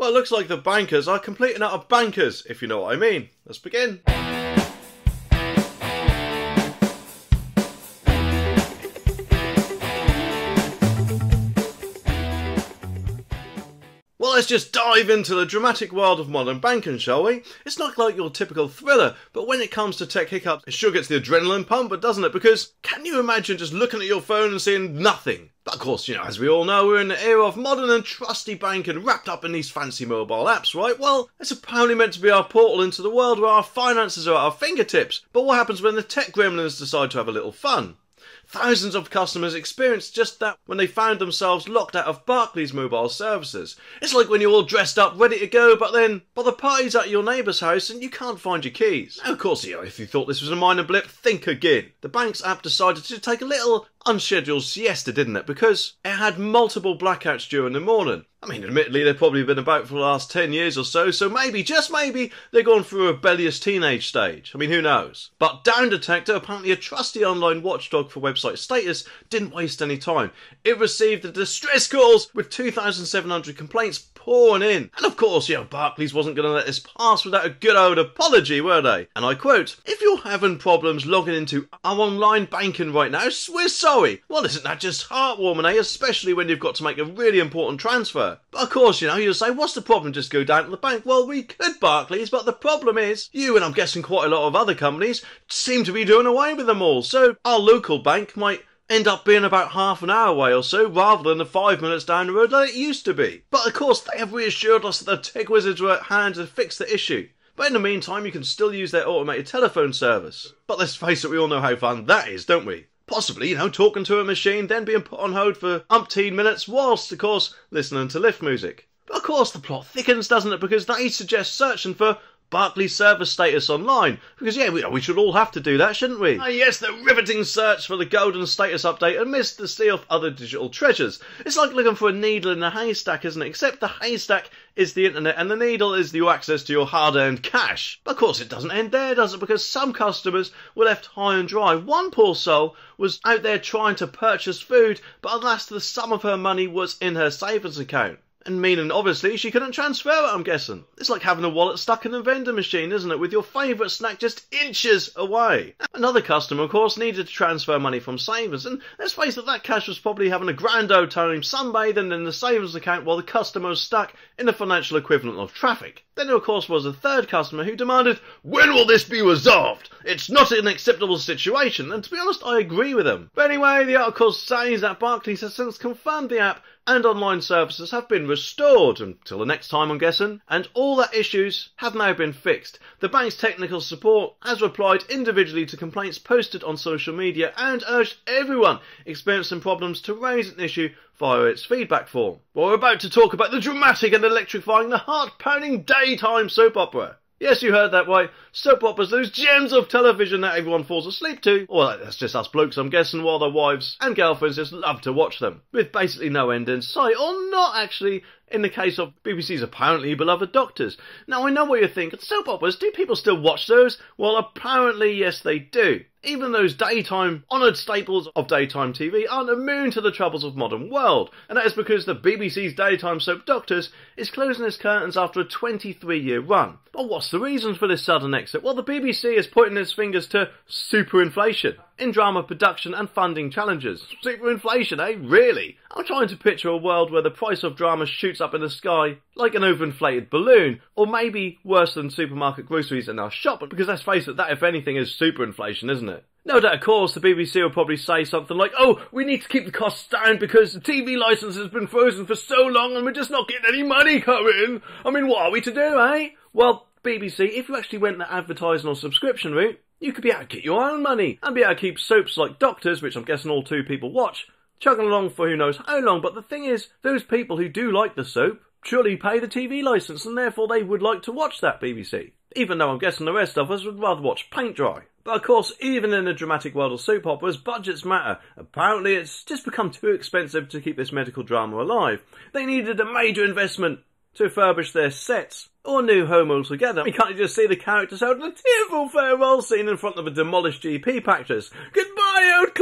Well, it looks like the bankers are completing out of bankers, if you know what I mean. Let's begin. Let's just dive into the dramatic world of modern banking, shall we? It's not like your typical thriller, but when it comes to tech hiccups, it sure gets the adrenaline pump, but doesn't it? Because can you imagine just looking at your phone and seeing nothing? But of course, you know, as we all know, we're in the era of modern and trusty banking wrapped up in these fancy mobile apps, right? Well, it's apparently meant to be our portal into the world where our finances are at our fingertips. But what happens when the tech gremlins decide to have a little fun? Thousands of customers experienced just that when they found themselves locked out of Barclays mobile services. It's like when you're all dressed up, ready to go, but then, but the party's at your neighbour's house and you can't find your keys. Now, of course, you know, if you thought this was a minor blip, think again. The bank's app decided to take a little unscheduled siesta, didn't it? Because it had multiple blackouts during the morning. I mean, admittedly, they've probably been about for the last 10 years or so, so maybe, just maybe, they're going through a rebellious teenage stage. I mean, who knows? But Down Detector, apparently a trusty online watchdog for website status, didn't waste any time. It received the distress calls with 2,700 complaints pouring in. And of course, you know, Barclays wasn't going to let this pass without a good old apology, were they? And I quote, If you're having problems logging into our online banking right now, we're sorry. Well, isn't that just heartwarming, eh? Especially when you've got to make a really important transfer. But of course, you know, you'll say, what's the problem? Just go down to the bank. Well, we could, Barclays, but the problem is, you and I'm guessing quite a lot of other companies seem to be doing away with them all. So our local bank might end up being about half an hour away or so rather than the five minutes down the road like it used to be. But of course, they have reassured us that the tech wizards were at hand to fix the issue. But in the meantime, you can still use their automated telephone service. But let's face it, we all know how fun that is, don't we? Possibly, you know, talking to a machine, then being put on hold for umpteen minutes, whilst, of course, listening to lift music. But of course, the plot thickens, doesn't it? Because they suggest searching for Barclays service status online. Because, yeah, we, we should all have to do that, shouldn't we? Ah, yes, the riveting search for the golden status update amidst the sea of other digital treasures. It's like looking for a needle in a haystack, isn't it? Except the haystack is the internet and the needle is the access to your hard earned cash. Of course, it doesn't end there, does it? Because some customers were left high and dry. One poor soul was out there trying to purchase food, but alas, the sum of her money was in her savings account. And meaning, obviously, she couldn't transfer it, I'm guessing. It's like having a wallet stuck in a vending machine, isn't it? With your favourite snack just inches away. Another customer, of course, needed to transfer money from savers, and let's face it, that cash was probably having a grand old time sunbathing in the savers account while the customer was stuck in the financial equivalent of traffic. Then there, of course, was a third customer who demanded, When will this be resolved? It's not an acceptable situation, and to be honest, I agree with him. But anyway, the article says that Barclays has since confirmed the app and online services have been restored until the next time I'm guessing, and all the issues have now been fixed. The bank's technical support has replied individually to complaints posted on social media and urged everyone experiencing problems to raise an issue via its feedback form. Well, we're about to talk about the dramatic and electrifying, the heart-pounding daytime soap opera. Yes, you heard that right. Soap operas, those gems of television that everyone falls asleep to. Well, that's just us blokes, I'm guessing, while their wives and girlfriends just love to watch them. With basically no end in sight, or not actually, in the case of BBC's apparently beloved Doctors. Now, I know what you're thinking. Soap operas, do people still watch those? Well, apparently, yes, they do. Even those daytime, honoured staples of daytime TV aren't immune to the troubles of modern world, and that is because the BBC's daytime soap Doctors is closing its curtains after a 23 year run. But what's the reason for this sudden exit? Well, the BBC is pointing its fingers to superinflation in drama production and funding challenges. Superinflation, eh? Really? I'm trying to picture a world where the price of drama shoots up in the sky like an overinflated balloon, or maybe worse than supermarket groceries in our shop, because let's face it, that if anything is superinflation, isn't it? No doubt, of course, the BBC will probably say something like, oh, we need to keep the costs down because the TV licence has been frozen for so long and we're just not getting any money coming. I mean, what are we to do, eh? Well, BBC, if you actually went the advertising or subscription route, you could be able to get your own money and be able to keep soaps like Doctors, which I'm guessing all two people watch, chugging along for who knows how long. But the thing is, those people who do like the soap surely pay the TV licence and therefore they would like to watch that BBC. Even though I'm guessing the rest of us would rather watch paint dry. But of course, even in the dramatic world of soap operas, budgets matter. Apparently, it's just become too expensive to keep this medical drama alive. They needed a major investment to refurbish their sets or new home altogether. We can't just see the characters in a tearful farewell scene in front of a demolished GP practice. Cliff!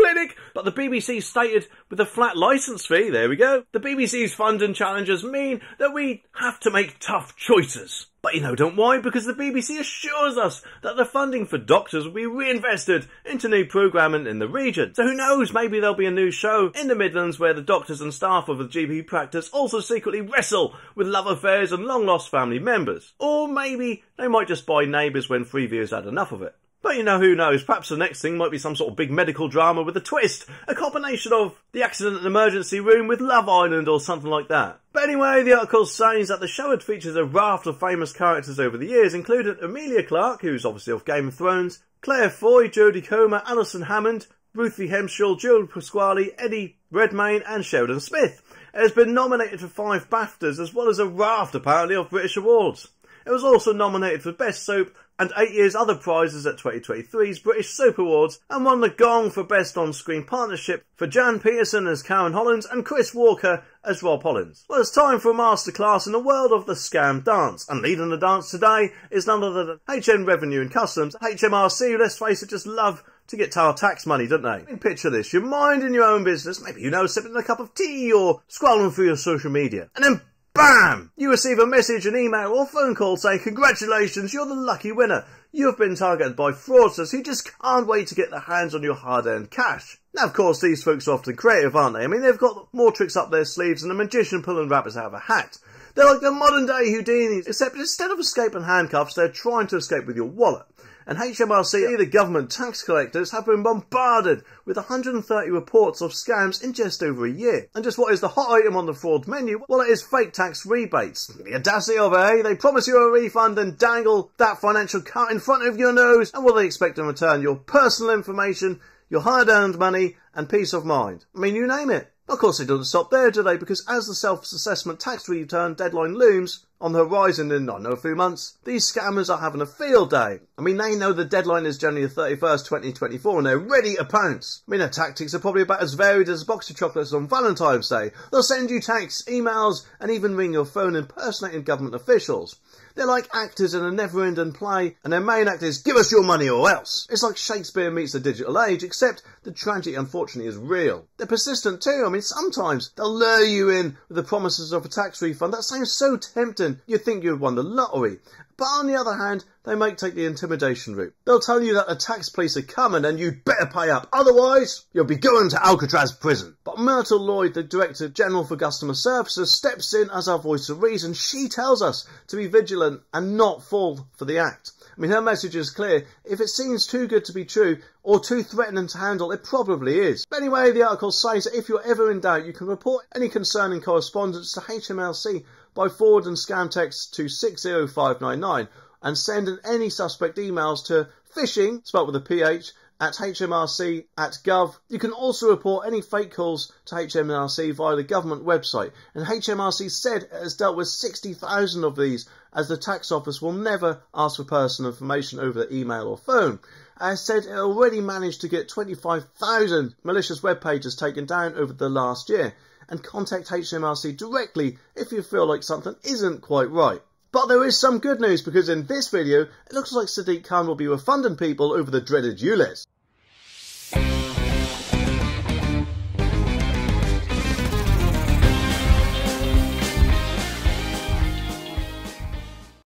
Clinic. But the BBC stated with a flat licence fee, there we go, the BBC's funding challenges mean that we have to make tough choices. But you know, don't worry, because the BBC assures us that the funding for doctors will be reinvested into new programming in the region. So who knows, maybe there'll be a new show in the Midlands where the doctors and staff of the GP practice also secretly wrestle with love affairs and long lost family members. Or maybe they might just buy Neighbours when Freeview's had enough of it. But you know, who knows? Perhaps the next thing might be some sort of big medical drama with a twist. A combination of the accident and emergency room with Love Island or something like that. But anyway, the article says that the show had featured a raft of famous characters over the years, including Emilia Clarke, who's obviously of Game of Thrones, Claire Foy, Jodie Comer, Alison Hammond, Ruthie Henshall, Joe Pasquale, Eddie Redmayne and Sheridan Smith. It has been nominated for five BAFTAs as well as a raft apparently of British awards. It was also nominated for Best Soap and eight years other prizes at 2023's British Soap Awards and won the Gong for Best On-Screen Partnership for Jan Pearson as Karen Hollins and Chris Walker as Rob Hollins. Well, it's time for a masterclass in the world of the scam dance. And leading the dance today is none other than HM Revenue and Customs, HMRC, let's face it, just love to get our tax money, don't they? I mean, picture this. You're minding your own business, maybe, you know, sipping a cup of tea or scrolling through your social media. And then BAM! You receive a message, an email or phone call saying, congratulations, you're the lucky winner. You've been targeted by fraudsters who just can't wait to get their hands on your hard-earned cash. Now, of course, these folks are often creative, aren't they? I mean, they've got more tricks up their sleeves than a magician pulling rabbits out of a hat. They're like the modern day Houdinis, except instead of escaping handcuffs, they're trying to escape with your wallet and HMRC, the government tax collectors, have been bombarded with 130 reports of scams in just over a year. And just what is the hot item on the fraud menu? Well, it is fake tax rebates. The audacity of it, eh? They promise you a refund and dangle that financial cut in front of your nose, and what they expect in return? Your personal information, your hard-earned money, and peace of mind. I mean, you name it. Of course, it doesn't stop there, do they? Because as the self-assessment tax return deadline looms, on the horizon in, I know, a few months, these scammers are having a field day. I mean, they know the deadline is January 31st, 2024, and they're ready to pounce. I mean, their tactics are probably about as varied as a box of chocolates on Valentine's Day. They'll send you texts, emails, and even ring your phone impersonating government officials. They're like actors in a never-ending play, and their main act is, give us your money or else. It's like Shakespeare meets the digital age, except the tragedy, unfortunately, is real. They're persistent too. I mean, sometimes they'll lure you in with the promises of a tax refund. That sounds so tempting, you'd think you'd won the lottery. But on the other hand, they might take the intimidation route. They'll tell you that the tax police are coming and you'd better pay up, otherwise you'll be going to Alcatraz prison. But Myrtle Lloyd, the Director General for Customer Services, steps in as our voice of reason. She tells us to be vigilant and not fall for the act. I mean, her message is clear. If it seems too good to be true or too threatening to handle, it probably is. But anyway, the article says that if you're ever in doubt, you can report any concerning correspondence to HMRC by forwarding scam text to 60599 and sending any suspect emails to phishing, spelled with a PH, at HMRC at gov. You can also report any fake calls to HMRC via the government website. And HMRC said it has dealt with 60,000 of these as the tax office will never ask for personal information over the email or phone. As said, it already managed to get 25,000 malicious web pages taken down over the last year and contact HMRC directly if you feel like something isn't quite right. But there is some good news because in this video, it looks like Sadiq Khan will be refunding people over the dreaded ULEZ.